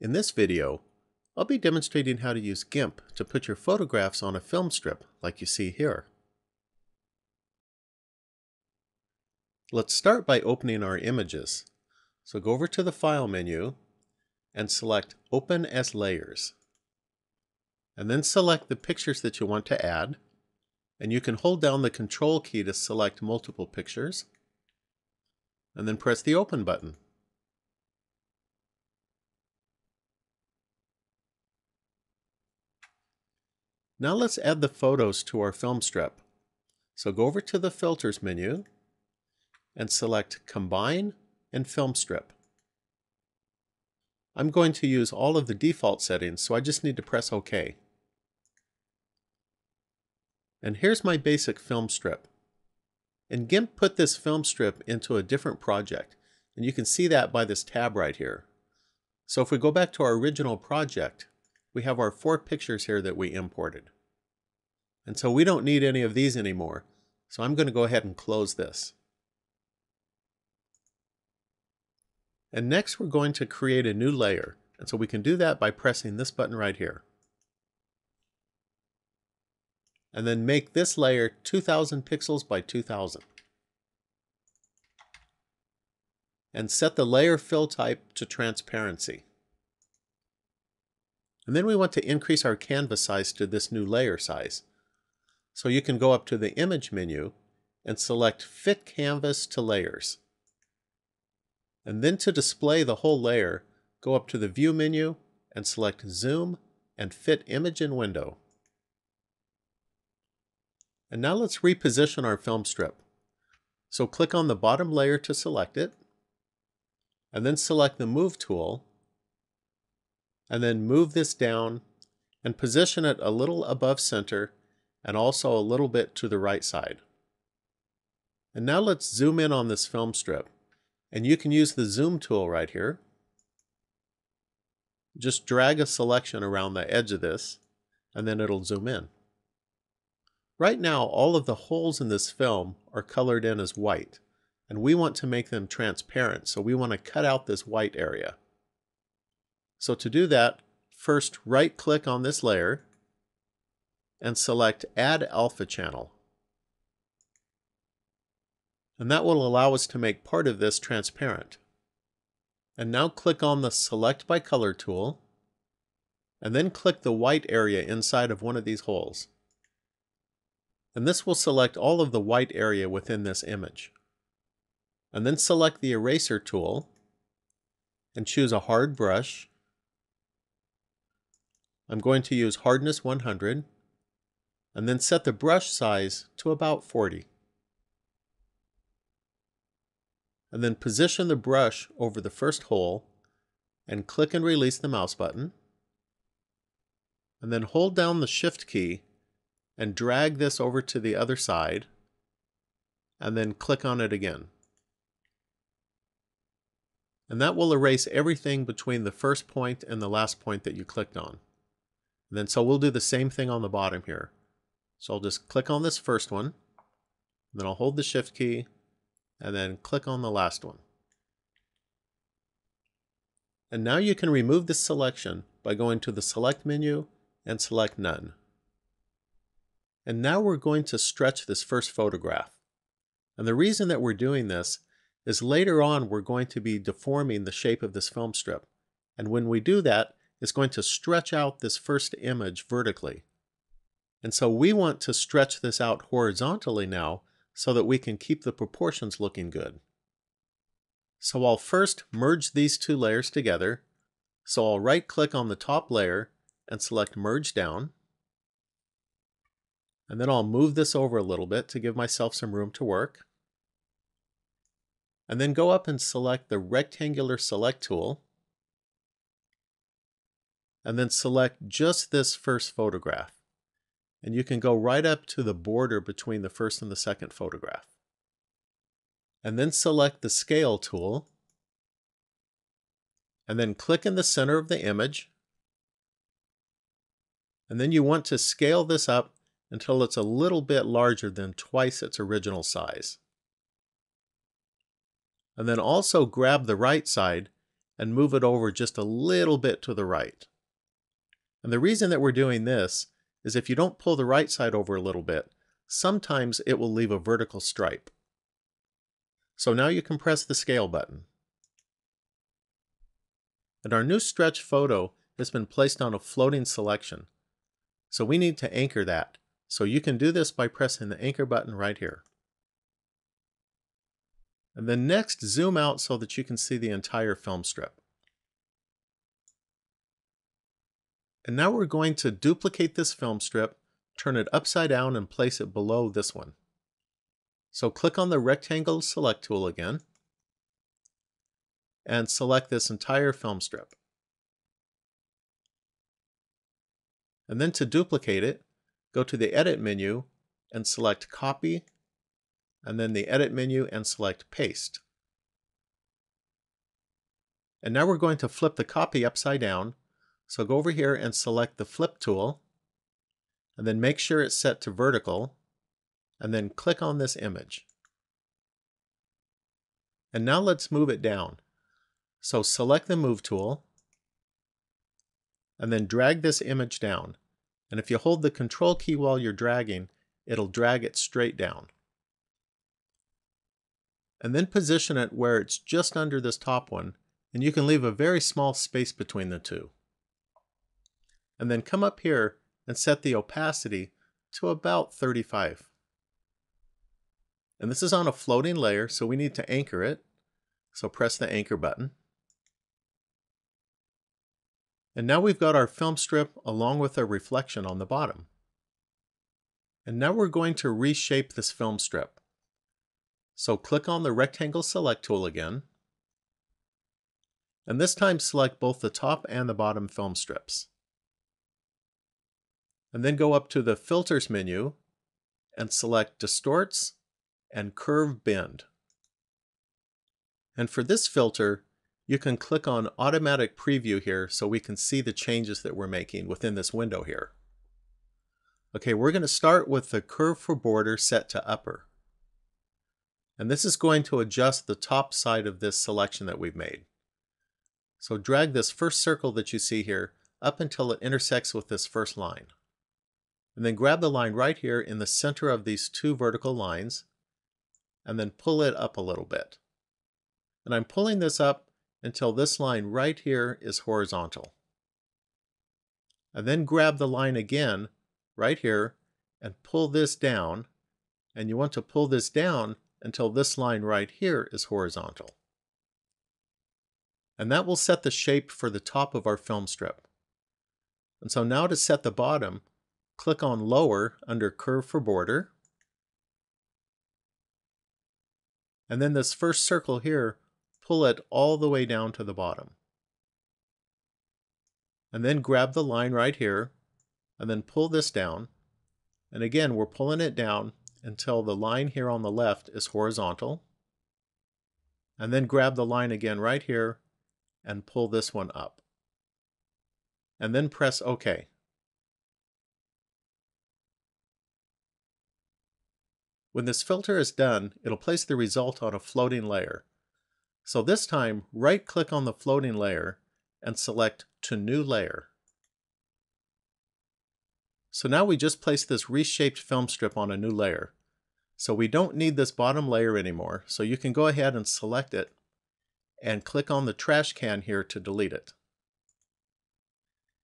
In this video, I'll be demonstrating how to use GIMP to put your photographs on a film strip like you see here. Let's start by opening our images. So go over to the File menu and select Open as Layers. And then select the pictures that you want to add. And you can hold down the Control key to select multiple pictures. And then press the Open button. Now let's add the photos to our film strip. So go over to the Filters menu and select Combine and Film Strip. I'm going to use all of the default settings, so I just need to press OK. And here's my basic film strip. And GIMP put this film strip into a different project, and you can see that by this tab right here. So if we go back to our original project, we have our four pictures here that we imported. And so we don't need any of these anymore. So I'm going to go ahead and close this. And next we're going to create a new layer. And so we can do that by pressing this button right here. And then make this layer 2000 pixels by 2000. And set the layer fill type to transparency. And then we want to increase our canvas size to this new layer size. So you can go up to the Image menu and select Fit Canvas to Layers. And then to display the whole layer, go up to the View menu and select Zoom and Fit Image in Window. And now let's reposition our film strip. So click on the bottom layer to select it, and then select the Move tool, and then move this down and position it a little above center and also a little bit to the right side. And now let's zoom in on this film strip. And you can use the zoom tool right here. Just drag a selection around the edge of this, and then it'll zoom in. Right now, all of the holes in this film are colored in as white, and we want to make them transparent, so we want to cut out this white area. So to do that, first right-click on this layer, and select Add Alpha Channel and that will allow us to make part of this transparent. And now click on the Select by Color tool, and then click the white area inside of one of these holes. And this will select all of the white area within this image. And then select the Eraser tool, and choose a hard brush. I'm going to use hardness 100, and then set the brush size to about 40. and then position the brush over the first hole and click and release the mouse button. And then hold down the shift key and drag this over to the other side and then click on it again. And that will erase everything between the first point and the last point that you clicked on. And then so we'll do the same thing on the bottom here. So I'll just click on this first one, then I'll hold the shift key and then click on the last one. And now you can remove this selection by going to the Select menu and select None. And now we're going to stretch this first photograph. And the reason that we're doing this is later on we're going to be deforming the shape of this film strip. And when we do that, it's going to stretch out this first image vertically. And so we want to stretch this out horizontally now so that we can keep the proportions looking good. So I'll first merge these two layers together. So I'll right click on the top layer and select merge down. And then I'll move this over a little bit to give myself some room to work. And then go up and select the rectangular select tool. And then select just this first photograph and you can go right up to the border between the first and the second photograph. And then select the Scale tool, and then click in the center of the image, and then you want to scale this up until it's a little bit larger than twice its original size. And then also grab the right side and move it over just a little bit to the right. And the reason that we're doing this is if you don't pull the right side over a little bit, sometimes it will leave a vertical stripe. So now you can press the scale button. And our new stretch photo has been placed on a floating selection. So we need to anchor that. So you can do this by pressing the anchor button right here. And then next, zoom out so that you can see the entire film strip. And now we're going to duplicate this film strip, turn it upside down and place it below this one. So click on the rectangle select tool again and select this entire film strip. And then to duplicate it, go to the Edit menu and select Copy and then the Edit menu and select Paste. And now we're going to flip the copy upside down. So go over here and select the Flip tool, and then make sure it's set to vertical, and then click on this image. And now let's move it down. So select the Move tool, and then drag this image down. And if you hold the Control key while you're dragging, it'll drag it straight down and then position it where it's just under this top one, and you can leave a very small space between the two. And then come up here and set the opacity to about 35. And this is on a floating layer, so we need to anchor it. So press the anchor button. And now we've got our film strip along with a reflection on the bottom. And now we're going to reshape this film strip. So click on the rectangle select tool again. And this time select both the top and the bottom film strips. And then go up to the filters menu and select distorts and curve bend. And for this filter, you can click on automatic preview here so we can see the changes that we're making within this window here. Okay, we're going to start with the curve for border set to upper. And this is going to adjust the top side of this selection that we've made. So drag this first circle that you see here up until it intersects with this first line. And then grab the line right here in the center of these two vertical lines and then pull it up a little bit. And I'm pulling this up until this line right here is horizontal. And then grab the line again right here and pull this down. And you want to pull this down until this line right here is horizontal. And that will set the shape for the top of our film strip. And so now to set the bottom, click on Lower under Curve for Border. And then this first circle here, pull it all the way down to the bottom. And then grab the line right here, and then pull this down. And again, we're pulling it down until the line here on the left is horizontal. And then grab the line again right here and pull this one up. And then press OK. When this filter is done, it'll place the result on a floating layer. So this time, right-click on the floating layer and select to New Layer. So now we just place this reshaped film strip on a new layer. So we don't need this bottom layer anymore. So you can go ahead and select it and click on the trash can here to delete it.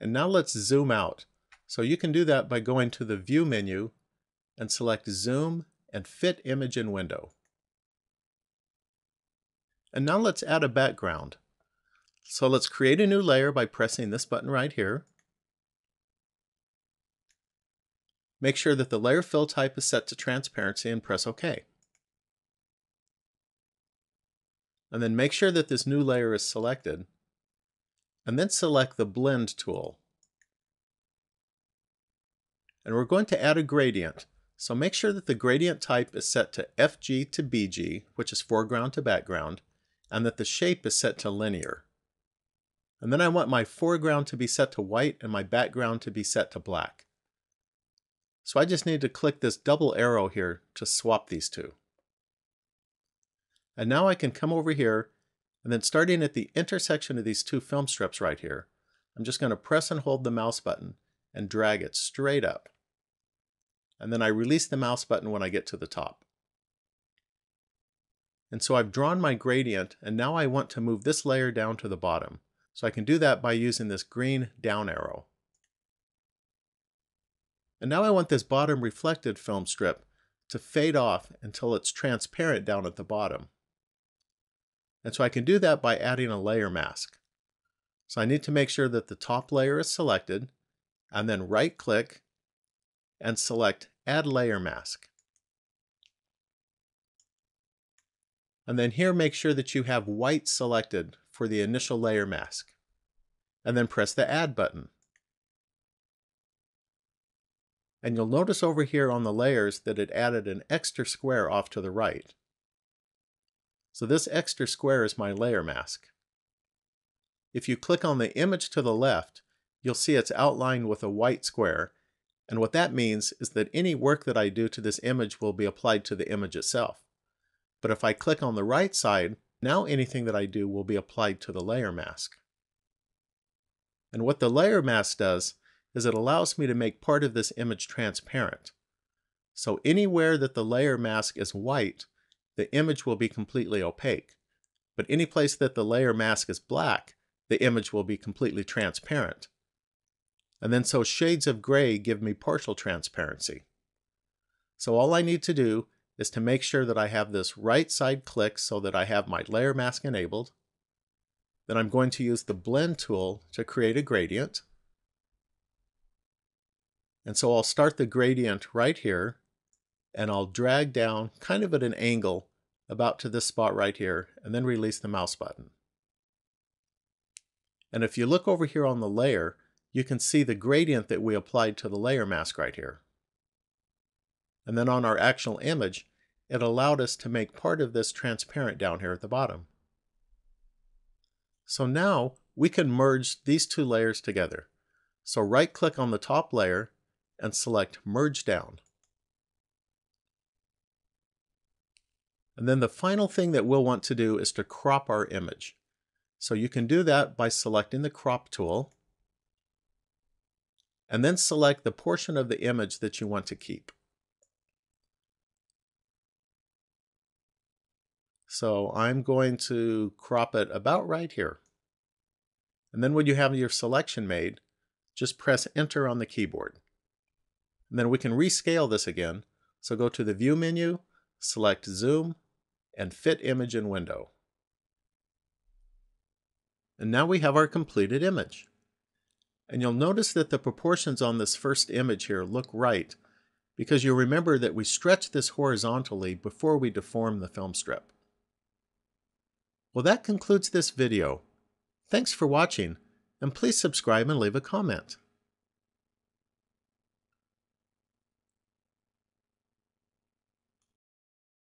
And now let's zoom out. So you can do that by going to the View menu and select Zoom and Fit Image in Window. And now let's add a background. So let's create a new layer by pressing this button right here. Make sure that the layer fill type is set to transparency and press OK. And then make sure that this new layer is selected. And then select the Blend tool. And we're going to add a gradient. So make sure that the gradient type is set to FG to BG, which is foreground to background, and that the shape is set to linear. And then I want my foreground to be set to white and my background to be set to black. So I just need to click this double arrow here to swap these two. And now I can come over here And then starting at the intersection of these two film strips right here, I'm just going to press and hold the mouse button and drag it straight up. And then I release the mouse button when I get to the top. And so I've drawn my gradient and now I want to move this layer down to the bottom. So I can do that by using this green down arrow. And now I want this bottom reflected film strip to fade off until it's transparent down at the bottom. And so I can do that by adding a layer mask. So I need to make sure that the top layer is selected and then right click and select add layer mask. And then here make sure that you have white selected for the initial layer mask. And then press the add button. And you'll notice over here on the layers that it added an extra square off to the right. So this extra square is my layer mask. If you click on the image to the left, you'll see it's outlined with a white square. And what that means is that any work that I do to this image will be applied to the image itself. But if I click on the right side, now anything that I do will be applied to the layer mask. And what the layer mask does is it allows me to make part of this image transparent. So anywhere that the layer mask is white, the image will be completely opaque. But any place that the layer mask is black, the image will be completely transparent. And then so shades of gray give me partial transparency. So all I need to do is to make sure that I have this right side click so that I have my layer mask enabled. Then I'm going to use the blend tool to create a gradient. And so I'll start the gradient right here and I'll drag down kind of at an angle about to this spot right here and then release the mouse button. And if you look over here on the layer, you can see the gradient that we applied to the layer mask right here. And then on our actual image, it allowed us to make part of this transparent down here at the bottom. So now we can merge these two layers together. So right click on the top layer and select Merge Down. And then the final thing that we'll want to do is to crop our image. So you can do that by selecting the crop tool and then select the portion of the image that you want to keep. So I'm going to crop it about right here. And then when you have your selection made, just press enter on the keyboard. And then we can rescale this again. So go to the View menu, select Zoom, and Fit Image in Window. And now we have our completed image. And you'll notice that the proportions on this first image here look right because you'll remember that we stretched this horizontally before we deform the film strip. Well, that concludes this video. Thanks for watching, and please subscribe and leave a comment.